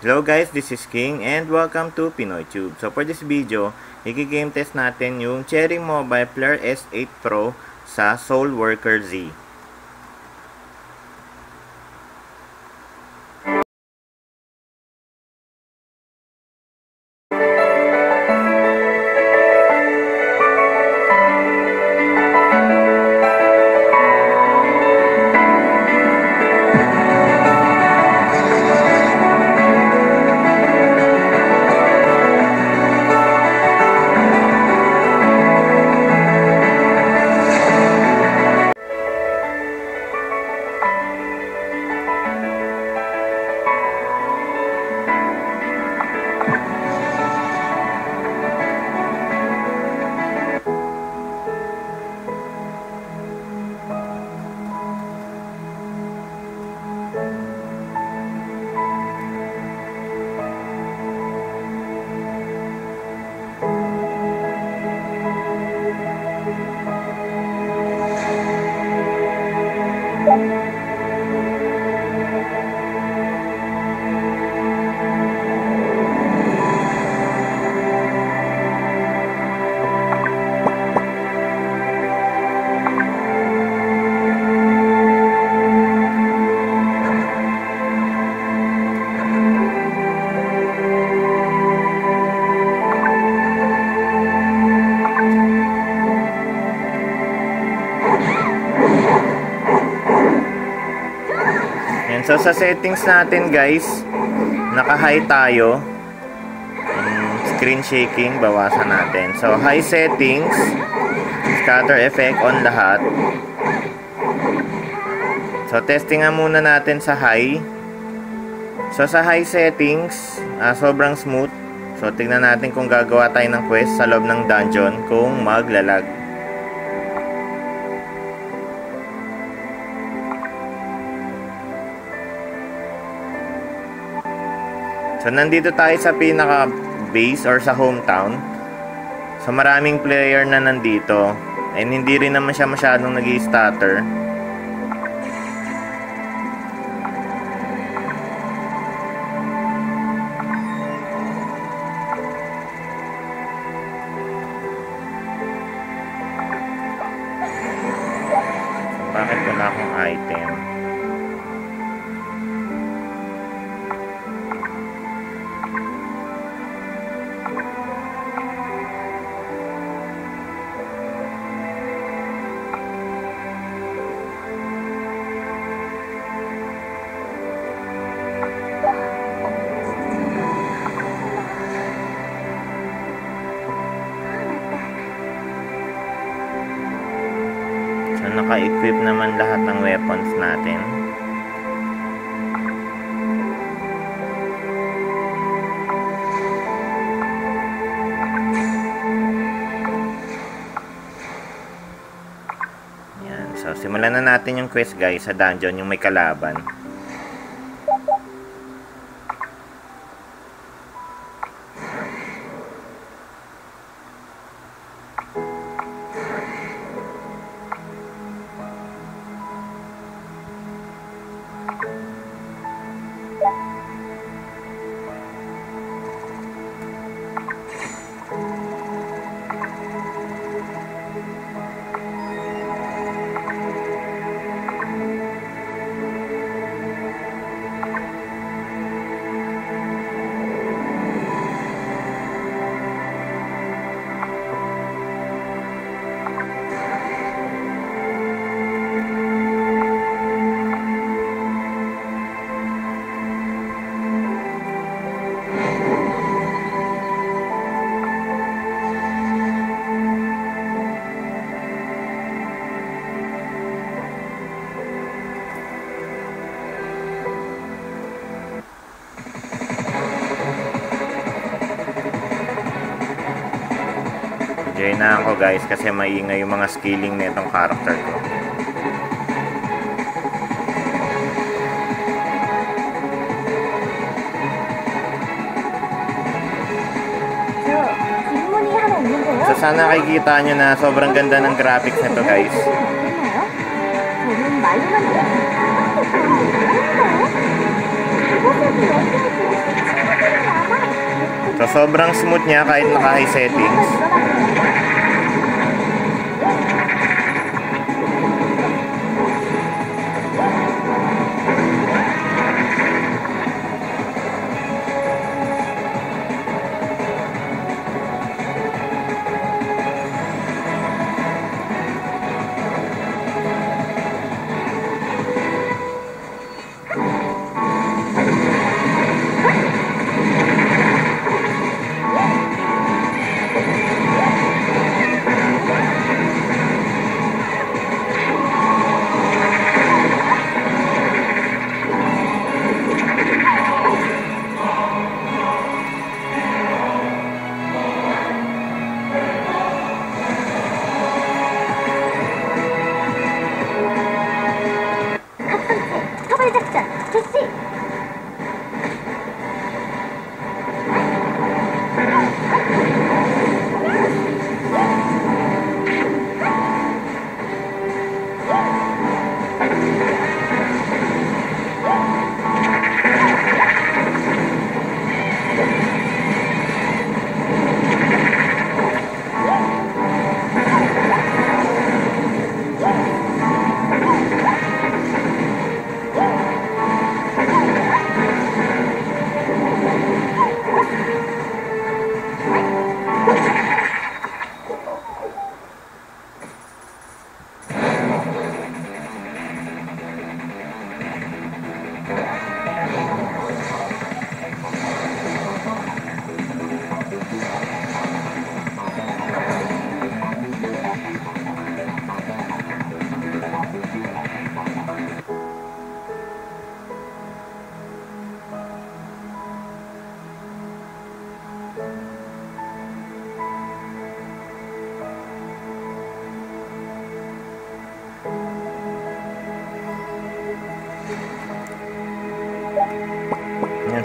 Hello guys, this is King and welcome to Pinoy Tube. So for this video, i-game test natin yung Cherry Mobile Flare S8 Pro sa Soul Worker Z. so sa settings natin guys, naka-high tayo. Yung screen shaking, bawasan natin. So high settings, scatter effect on lahat. So testing nga muna natin sa high. So sa high settings, uh, sobrang smooth. So tingnan natin kung gagawa tayo ng quest sa loob ng dungeon kung maglalag. So, nandito tayo sa pinaka base or sa hometown. So, maraming player na nandito. And hindi rin naman siya masyadong nag naka-equip naman lahat ng weapons natin. Yan. So, simulan na natin yung quest guys sa dungeon, yung may kalaban. kailangan ko guys kasi maingay yung mga skilling na itong character ko So sana nakikita nyo na sobrang ganda ng graphics nito guys. So sobrang smooth niya kahit naka-high settings.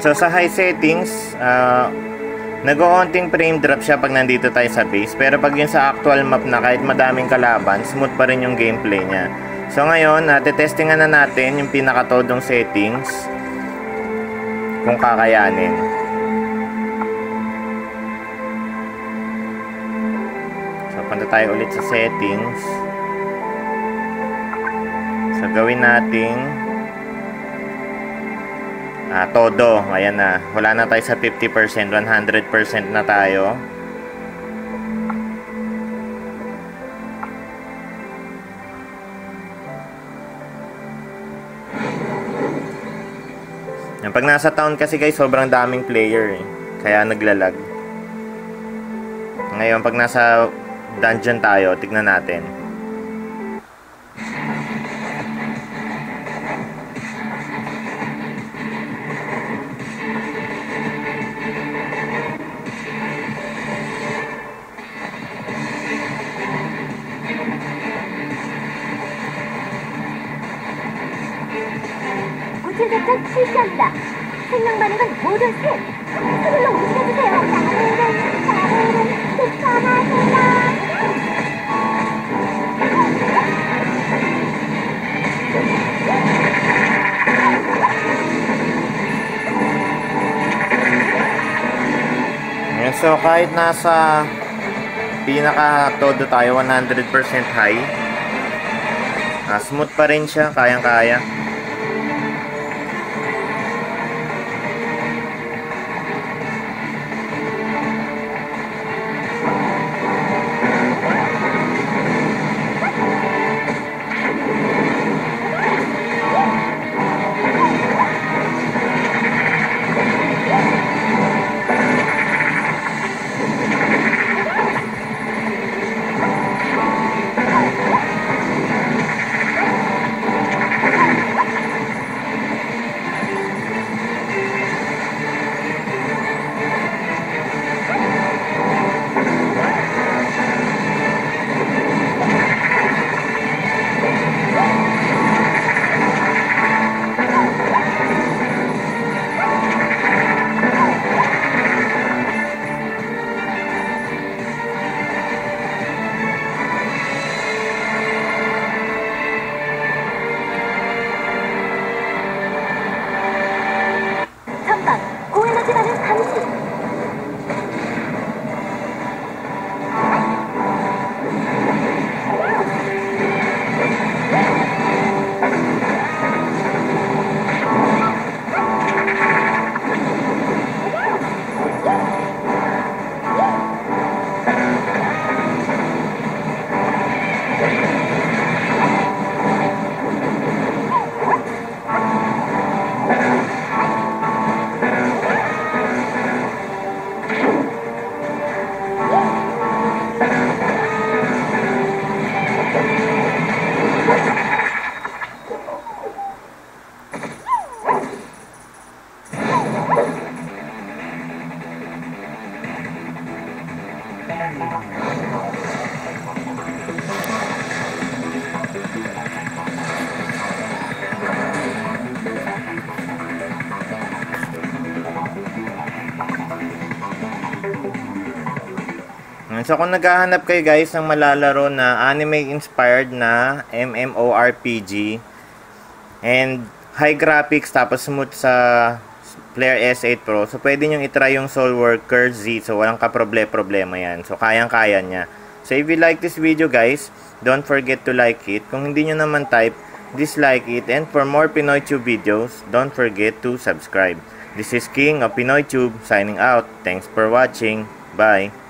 So sa high settings, uh, nag-oonting frame drop siya pag nandito tayo sa base. Pero pag yun sa actual map na kahit madaming kalaban, smooth pa rin yung gameplay niya. So ngayon, uh, testingan na natin yung pinakatodong settings kung kakayanin. So punta tayo ulit sa settings. So gawin nating Ah, todo. Ayan na. Wala na tayo sa 50%. 100% na tayo. Yan, pag nasa town kasi guys, sobrang daming player eh. Kaya naglalag. Ngayon, pag nasa dungeon tayo, tignan natin. 구출 작전 실시합니다. 생명 반응은 모두 셋. 스스로 움직여주세요. 따르릉, 따르릉, 괜찮아세요. Ayan, so kahit nasa pinaka todo tayo 100% high ah, smooth pa rin siya kayang So kung naghahanap kayo guys ng malalaro na anime inspired na MMORPG and high graphics tapos smooth sa Player S8 Pro, so pwede nyo itry yung Soul Worker Z. So walang kaproble-problema yan. So kayang-kaya niya. So if you like this video guys, don't forget to like it. Kung hindi nyo naman type, dislike it. And for more Pinoy Tube videos, don't forget to subscribe. This is King of Pinoy Tube signing out. Thanks for watching. Bye.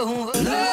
oh.